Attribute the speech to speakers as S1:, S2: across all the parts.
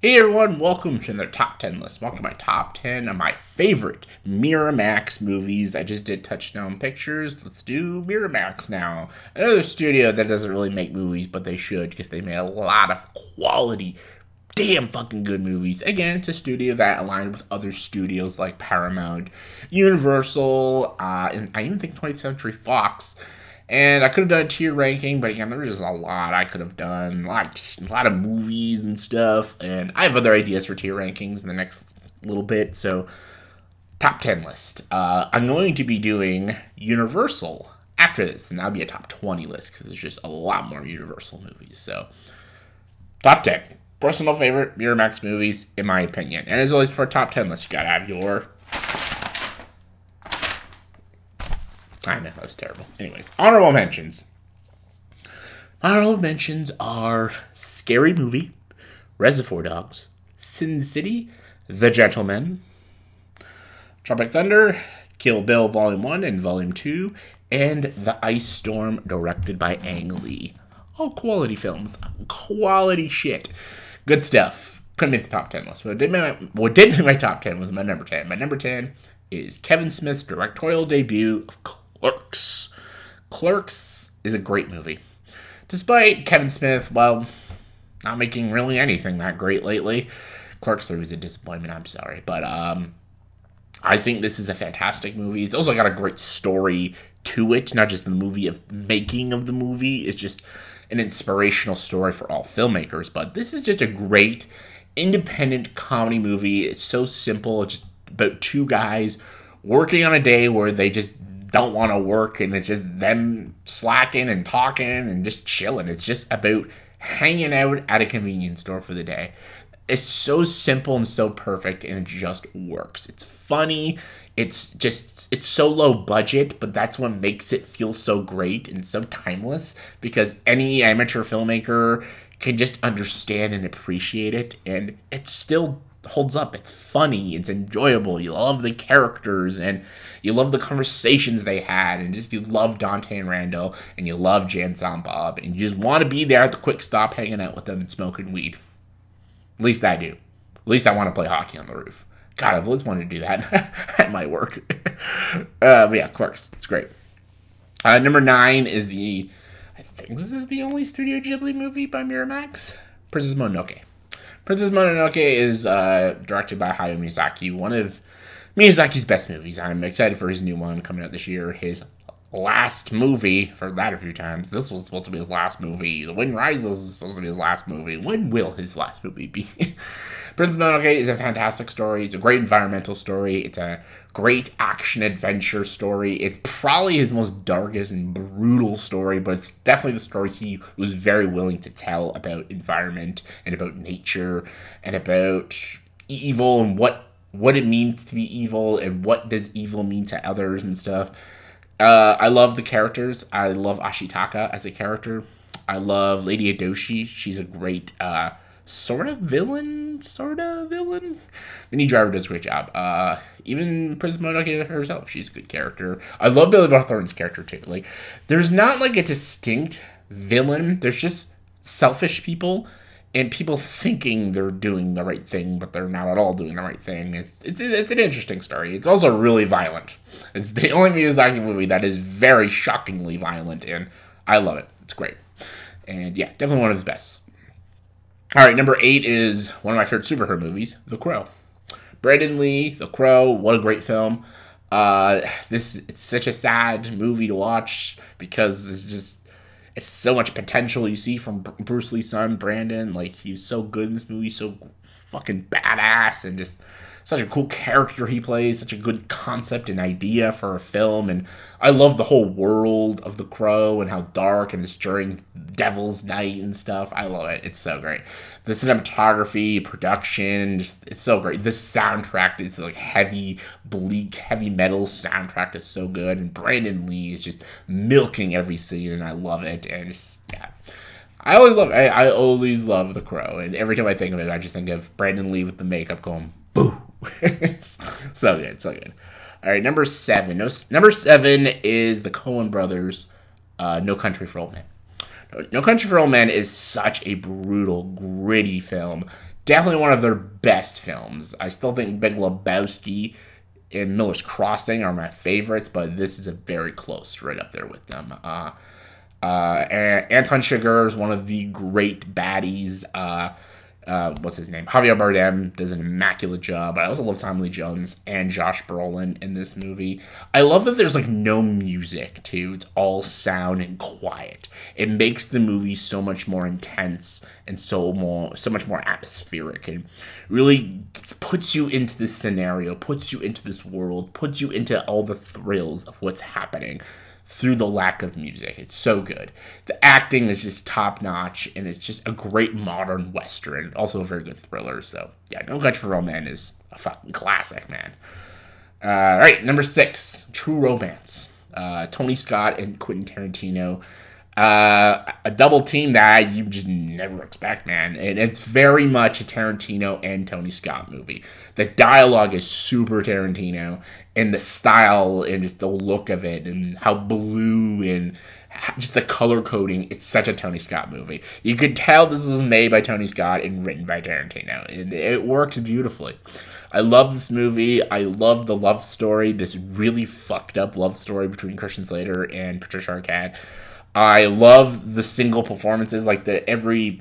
S1: Hey everyone, welcome to another top 10 list. Welcome to my top 10 of my favorite Miramax movies. I just did Touchstone Pictures. Let's do Miramax now. Another studio that doesn't really make movies, but they should because they made a lot of quality, damn fucking good movies. Again, it's a studio that aligned with other studios like Paramount, Universal, uh, and I even think 20th Century Fox. And I could have done a tier ranking, but again, there's just a lot I could have done. A lot, a lot of movies and stuff. And I have other ideas for tier rankings in the next little bit. So, top 10 list. Uh, I'm going to be doing Universal after this, and that'll be a top 20 list because there's just a lot more Universal movies. So, top 10. Personal favorite Miramax movies, in my opinion. And as always, for a top 10 list, you gotta have your I know, that was terrible. Anyways, honorable mentions. Honorable mentions are Scary Movie, Reservoir Dogs, Sin City, The Gentlemen, Tropic Thunder, Kill Bill Volume 1 and Volume 2, and The Ice Storm, directed by Ang Lee. All quality films. Quality shit. Good stuff. Couldn't make the top 10 list. What did, my, what did make my top 10 was my number 10. My number 10 is Kevin Smith's directorial debut of Clerks. Clerks is a great movie. Despite Kevin Smith, well, not making really anything that great lately. Clerks 3 was a disappointment, I'm sorry. But um I think this is a fantastic movie. It's also got a great story to it, not just the movie of making of the movie. It's just an inspirational story for all filmmakers. But this is just a great independent comedy movie. It's so simple. It's just about two guys working on a day where they just don't want to work and it's just them slacking and talking and just chilling. It's just about hanging out at a convenience store for the day. It's so simple and so perfect and it just works. It's funny. It's just it's so low budget, but that's what makes it feel so great and so timeless because any amateur filmmaker can just understand and appreciate it and it's still holds up. It's funny, it's enjoyable. You love the characters and you love the conversations they had, and just you love Dante and Randall, and you love Jan Bob, and you just want to be there at the quick stop hanging out with them and smoking weed. At least I do. At least I want to play hockey on the roof. God, I've always wanted to do that. that might work. uh, but yeah, Clerks. It's great. Uh, number nine is the, I think this is the only Studio Ghibli movie by Miramax, Princess Mononoke. Princess Mononoke is uh, directed by Hayao Miyazaki, one of Miyazaki's best movies. I'm excited for his new one coming out this year. His last movie, for that a few times. This was supposed to be his last movie. The Wind Rises was supposed to be his last movie. When will his last movie be? Prince Mononoke is a fantastic story. It's a great environmental story. It's a great action adventure story. It's probably his most darkest and brutal story, but it's definitely the story he was very willing to tell about environment and about nature and about evil and what what it means to be evil and what does evil mean to others and stuff. Uh, I love the characters. I love Ashitaka as a character. I love Lady Eboshi. She's a great uh, sort of villain, sort of villain. Minnie Driver does a great job. Uh, even Princess Mononoke herself, she's a good character. I love Billy Bob Thornton's character too. Like, there's not like a distinct villain. There's just selfish people and people thinking they're doing the right thing, but they're not at all doing the right thing. It's it's it's an interesting story. It's also really violent. It's the only Miyazaki movie that is very shockingly violent, and I love it. It's great, and yeah, definitely one of his best. All right, number eight is one of my favorite superhero movies, The Crow. Brandon Lee, The Crow, what a great film. Uh, this it's such a sad movie to watch because it's just it's so much potential you see from Bruce Lee's son Brandon. Like he's so good in this movie, so fucking badass, and just such a cool character he plays, such a good concept and idea for a film. And I love the whole world of The Crow and how dark and it's during Devil's Night and stuff. I love it. It's so great. The cinematography, production, just it's so great. The soundtrack is like heavy, bleak, heavy metal soundtrack is so good. And Brandon Lee is just milking every scene, and I love it. And just, yeah. I always love I, I always love The Crow. And every time I think of it, I just think of Brandon Lee with the makeup going, it's so good, so good. All right, number seven. No, number seven is the Coen Brothers, uh, No Country for Old Men. No Country for Old Men is such a brutal, gritty film. definitely one of their best films. I still think Big Lebowski and Miller's Crossing are my favorites, but this is a very close, right up there with them. Uh, uh, Anton Chigurh is one of the great baddies. Uh, uh, what's his name? Javier Bardem does an immaculate job. I also love Tommy Lee Jones and Josh Brolin in this movie. I love that there's like no music too. It's all sound and quiet. It makes the movie so much more intense and so more so much more atmospheric and really puts you into this scenario, puts you into this world, puts you into all the thrills of what's happening through the lack of music. It's so good. The acting is just top notch, and it's just a great modern western. Also a very good thriller. So yeah, No Country for Old Men is a fucking classic, man. Uh, all right, number six, True Romance. Uh, Tony Scott and Quentin Tarantino. Uh, a double team that you just never expect, man. And it's very much a Tarantino and Tony Scott movie. The dialogue is super Tarantino, and the style and just the look of it, and how blue and just the color coding. It's such a Tony Scott movie. You could tell this was made by Tony Scott and written by Tarantino, and it works beautifully. I love this movie. I love the love story, this really fucked up love story between Christian Slater and Patricia Arquette. I love the single performances, like the every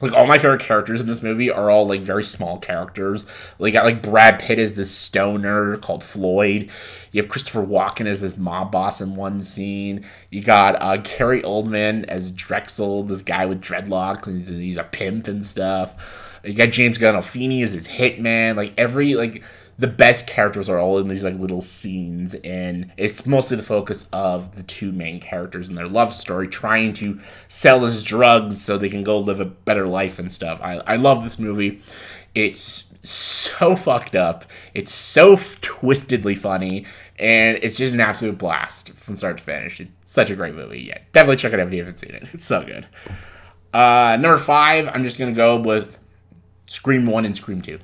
S1: like all my favorite characters in this movie are all like very small characters. Like got like Brad Pitt as this stoner called Floyd. You have Christopher Walken as this mob boss in one scene. You got uh, Gary Oldman as Drexel, this guy with dreadlocks, he's, he's a pimp and stuff. You got James Gandolfini as his hitman. Like every like the best characters are all in these like little scenes and it's mostly the focus of the two main characters and their love story trying to sell as drugs so they can go live a better life and stuff. I, I love this movie. It's so fucked up. It's so twistedly funny and it's just an absolute blast from start to finish. It's such a great movie. Yeah definitely check it out if you haven't seen it. It's so good. Uh number five i'm just gonna go with scream 1 and scream 2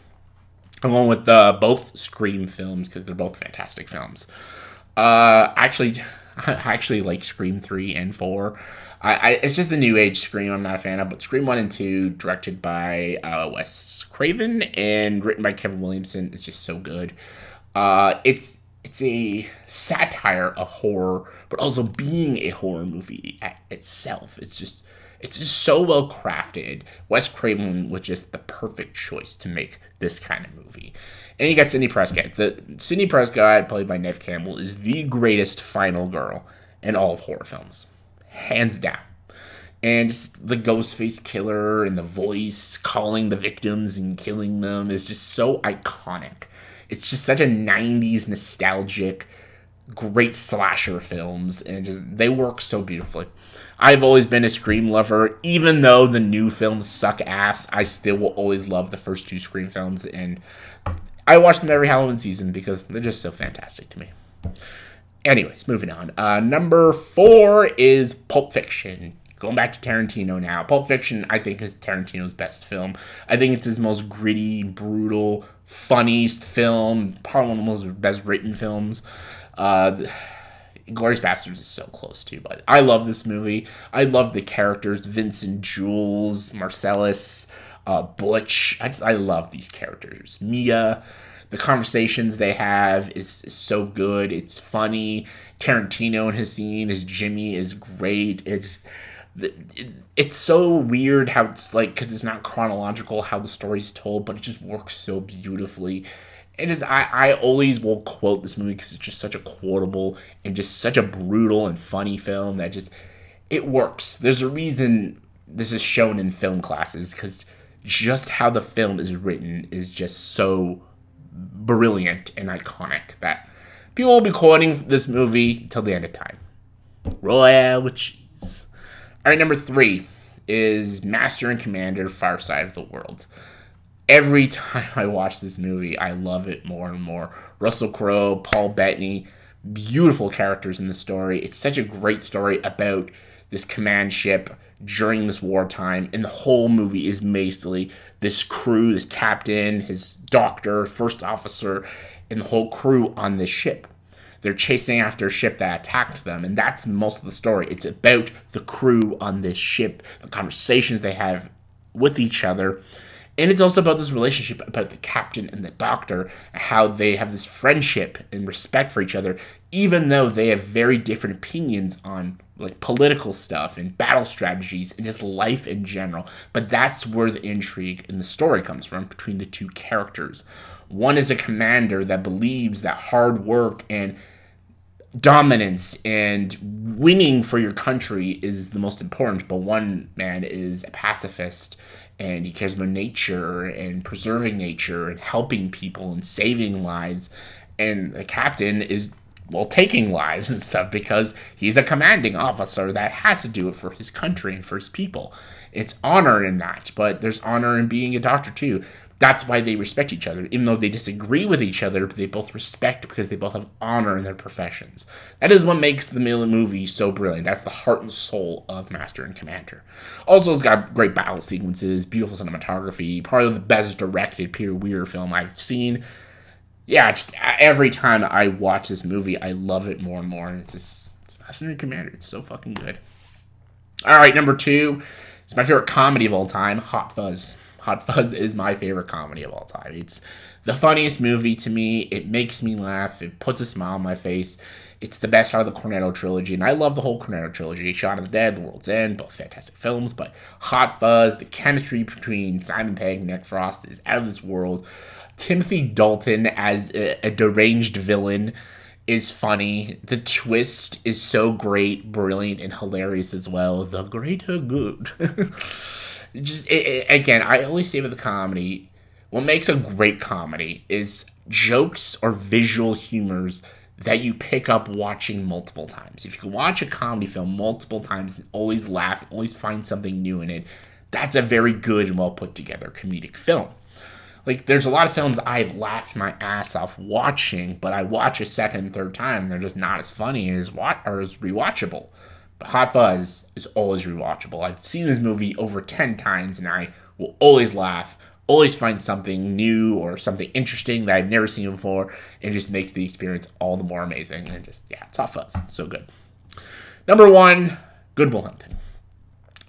S1: along with uh, both Scream films because they're both fantastic films. Uh, actually, I actually like Scream three and four. I, I, it's just the new age Scream I'm not a fan of, but Scream one and two, directed by uh, Wes Craven and written by Kevin Williamson, is just so good. Uh, it's it's a satire of horror, but also being a horror movie itself. It's just it's just so well crafted. Wes Craven was just the perfect choice to make this kind of movie. And you got Sidney Prescott. The Sidney Prescott, played by Neve Campbell, is the greatest final girl in all of horror films, hands down. And just the Ghostface killer and the voice calling the victims and killing them is just so iconic. It's just such a '90s nostalgic, great slasher films, and just they work so beautifully. I've always been a Scream lover. Even though the new films suck ass, I still will always love the first two Scream films. And I watch them every Halloween season because they're just so fantastic to me. Anyways, moving on. Uh, number four is Pulp Fiction. Going back to Tarantino now. Pulp Fiction, I think, is Tarantino's best film. I think it's his most gritty, brutal, funniest film. Probably one of the most best written films. Uh, Glorious Bastards is so close to, but I love this movie. I love the characters, Vincent Jules, Marcellus, uh, Butch. I just I love these characters. Mia, the conversations they have is, is so good. It's funny. Tarantino in his scene as Jimmy is great. It's it's so weird how it's like because it's not chronological how the story's told, but it just works so beautifully it is I, I always will quote this movie because it's just such a quotable and just such a brutal and funny film that just it works. There's a reason this is shown in film classes because just how the film is written is just so brilliant and iconic that people will be quoting this movie till the end of time. Royale with cheese. All right number three is master and commander far side of the world every time I watch this movie, I love it more and more. Russell Crowe, Paul Bettany, beautiful characters in the story. It's such a great story about this command ship during this wartime, and the whole movie is basically this crew, this captain, his doctor, first officer, and the whole crew on this ship. They're chasing after a ship that attacked them, and that's most of the story. It's about the crew on this ship, the conversations they have with each other, And it's also about this relationship about the captain and the doctor, how they have this friendship and respect for each other, even though they have very different opinions on like political stuff and battle strategies and just life in general. But that's where the intrigue in the story comes from between the two characters. One is a commander that believes that hard work and dominance and winning for your country is the most important, but one man is a pacifist and he cares about nature and preserving nature and helping people and saving lives. And the captain is well taking lives and stuff because he's a commanding officer that has to do it for his country and for his people. It's honor in that, but there's honor in being a doctor too that's why they respect each other. Even though they disagree with each other, they both respect because they both have honor in their professions. That is what makes the movie so brilliant. That's the heart and soul of Master and Commander. Also, it's got great battle sequences, beautiful cinematography, probably the best directed Peter Weir film I've seen. Yeah, just uh, every time I watch this movie, I love it more and more. And it's just it's Master and Commander. It's so fucking good. All right, number two. It's my favorite comedy of all time, Hot Fuzz. Hot Fuzz is my favorite comedy of all time. It's the funniest movie to me. It makes me laugh. It puts a smile on my face. It's the best out of the Cornetto trilogy, and I love the whole Cornetto trilogy. Shaun of the Dead, The World's End, both fantastic films, but Hot Fuzz, the chemistry between Simon Pegg and Nick Frost is out of this world. Timothy Dalton as a, a deranged villain is funny. The twist is so great, brilliant, and hilarious as well. The greater good. just it, it, again, I always say with the comedy. What makes a great comedy is jokes or visual humors that you pick up watching multiple times. If you can watch a comedy film multiple times and always laugh, always find something new in it, that's a very good and well put together comedic film. Like, there's a lot of films I've laughed my ass off watching, but I watch a second and third time, and they're just not as funny as what or as rewatchable. Hot Fuzz is always rewatchable. I've seen this movie over 10 times and I will always laugh, always find something new or something interesting that I've never seen before, and just makes the experience all the more amazing. And just, yeah, it's Hot Fuzz. so good. Number one, Good Will Hunting.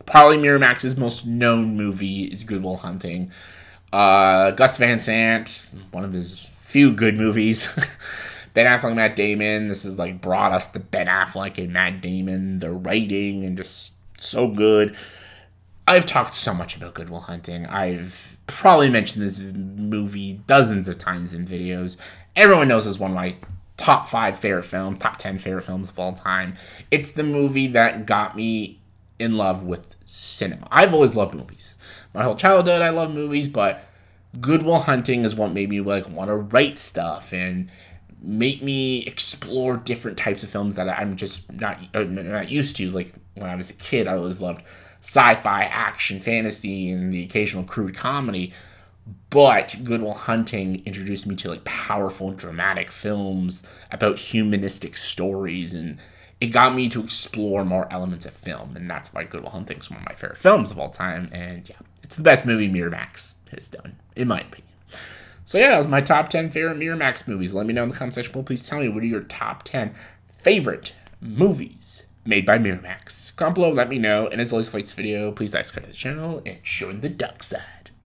S1: Probably Miramax's most known movie is Good Will Hunting. Uh, Gus Van Sant, one of his few good movies. Ben Affleck, Matt Damon. This has like brought us the Ben Affleck and Matt Damon. The writing and just so good. I've talked so much about Good Will Hunting. I've probably mentioned this movie dozens of times in videos. Everyone knows it's one of my top five favorite films, top ten favorite films of all time. It's the movie that got me in love with cinema. I've always loved movies. My whole childhood, I love movies, but Good Will Hunting is what made me like want to write stuff and make me explore different types of films that I'm just not uh, not used to. Like when I was a kid, I always loved sci-fi, action, fantasy, and the occasional crude comedy. But Good Will Hunting introduced me to like powerful, dramatic films about humanistic stories, and it got me to explore more elements of film, and that's why Good Will Hunting is one of my favorite films of all time. And yeah, it's the best movie Miramax has done, in my opinion. So yeah, that was my top 10 favorite Miramax movies. Let me know in the comment section below. Please tell me what are your top 10 favorite movies made by Miramax. Comment below, let me know. And as always, for this video, please subscribe to the channel and join the duck side.